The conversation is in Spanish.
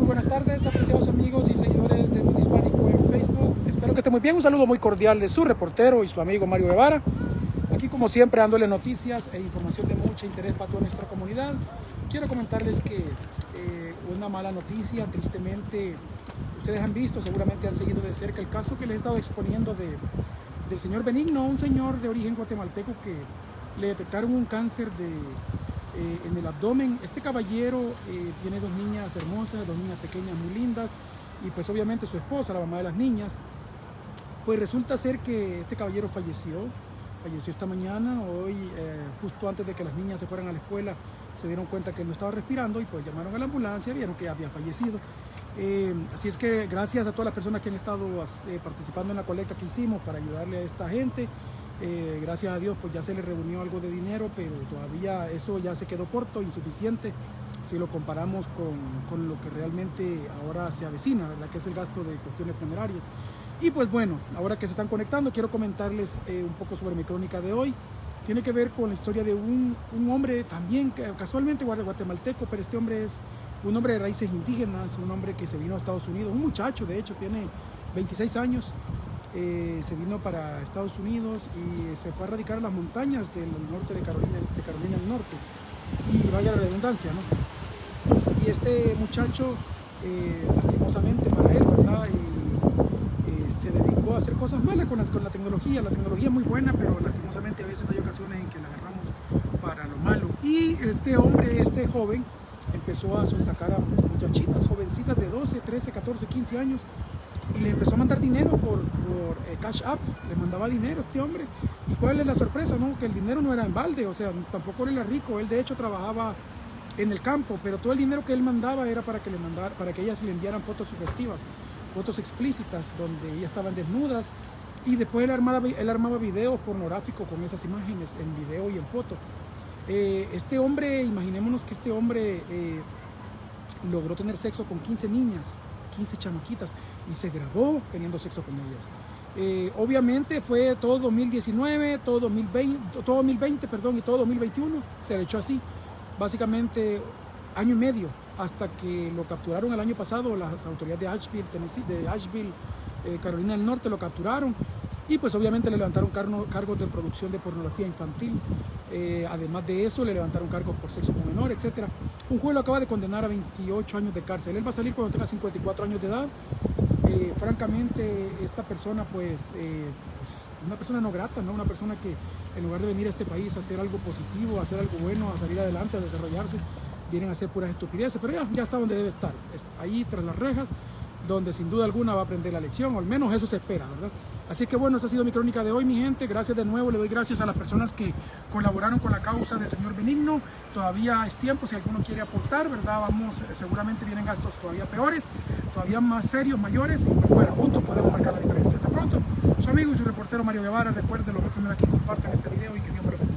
Muy buenas tardes, apreciados amigos y seguidores de Mundo Hispánico en Facebook. Espero que estén muy bien. Un saludo muy cordial de su reportero y su amigo Mario Guevara. Aquí, como siempre, dándole noticias e información de mucho interés para toda nuestra comunidad. Quiero comentarles que eh, una mala noticia, tristemente, ustedes han visto, seguramente han seguido de cerca el caso que les he estado exponiendo de, del señor Benigno, un señor de origen guatemalteco que le detectaron un cáncer de, eh, en el abdomen. Este caballero eh, tiene dos niñas hermosas, dos niñas pequeñas muy lindas y pues obviamente su esposa, la mamá de las niñas. Pues resulta ser que este caballero falleció, falleció esta mañana, hoy justo antes de que las niñas se fueran a la escuela, se dieron cuenta que no estaba respirando y pues llamaron a la ambulancia, vieron que había fallecido. Eh, así es que gracias a todas las personas que han estado eh, participando en la colecta que hicimos para ayudarle a esta gente. Eh, gracias a Dios pues ya se le reunió algo de dinero, pero todavía eso ya se quedó corto, insuficiente, si lo comparamos con, con lo que realmente ahora se avecina, ¿verdad? que es el gasto de cuestiones funerarias. Y pues bueno, ahora que se están conectando, quiero comentarles un poco sobre mi crónica de hoy tiene que ver con la historia de un, un hombre también casualmente guatemalteco, pero este hombre es un hombre de raíces indígenas, un hombre que se vino a Estados Unidos, un muchacho de hecho, tiene 26 años, eh, se vino para Estados Unidos y se fue a radicar a las montañas del norte de Carolina, de Carolina del Norte. Y vaya la redundancia, ¿no? Y este muchacho, eh, lastimosamente para él, ¿verdad? se dedicó a hacer cosas malas con, con la tecnología. La tecnología es muy buena, pero lastimosamente a veces hay ocasiones en que la agarramos para lo malo. Y este hombre, este joven, empezó a sacar a muchachitas, jovencitas de 12, 13, 14, 15 años y le empezó a mandar dinero por, por eh, Cash App, le mandaba dinero a este hombre. ¿Y cuál es la sorpresa? No? Que el dinero no era en balde, o sea, tampoco era rico, él de hecho trabajaba en el campo, pero todo el dinero que él mandaba era para que, le mandara, para que ellas le enviaran fotos sugestivas fotos explícitas donde ellas estaban desnudas y después él armaba, él armaba videos pornográficos con esas imágenes en video y en foto. Eh, este hombre, imaginémonos que este hombre eh, logró tener sexo con 15 niñas, 15 chamaquitas y se grabó teniendo sexo con ellas. Eh, obviamente fue todo 2019, todo 2020, todo 2020 perdón, y todo 2021 se le echó así. Básicamente año y medio hasta que lo capturaron el año pasado las autoridades de Asheville, Tennessee, de Asheville, eh, Carolina del Norte, lo capturaron y pues obviamente le levantaron cargos de producción de pornografía infantil. Eh, además de eso, le levantaron cargos por sexo con menor, etc. Un juez lo acaba de condenar a 28 años de cárcel. Él va a salir cuando tenga 54 años de edad. Eh, francamente, esta persona pues es una persona no grata, ¿no? una persona que en lugar de venir a este país a hacer algo positivo, a hacer algo bueno, a salir adelante, a desarrollarse, vienen a hacer puras estupideces, pero ya, ya está donde debe estar, ahí tras las rejas, donde sin duda alguna va a aprender la lección, o al menos eso se espera, ¿verdad? Así que bueno, esa ha sido mi crónica de hoy, mi gente. Gracias de nuevo, le doy gracias a las personas que colaboraron con la causa del señor Benigno. Todavía es tiempo, si alguno quiere aportar, ¿verdad? Vamos, eh, seguramente vienen gastos todavía peores, todavía más serios, mayores, y bueno, juntos podemos marcar la diferencia. Hasta pronto, su amigo y su reportero Mario Guevara. Recuerden, lo que primero aquí, compartan este video y que Dios me lo bendiga.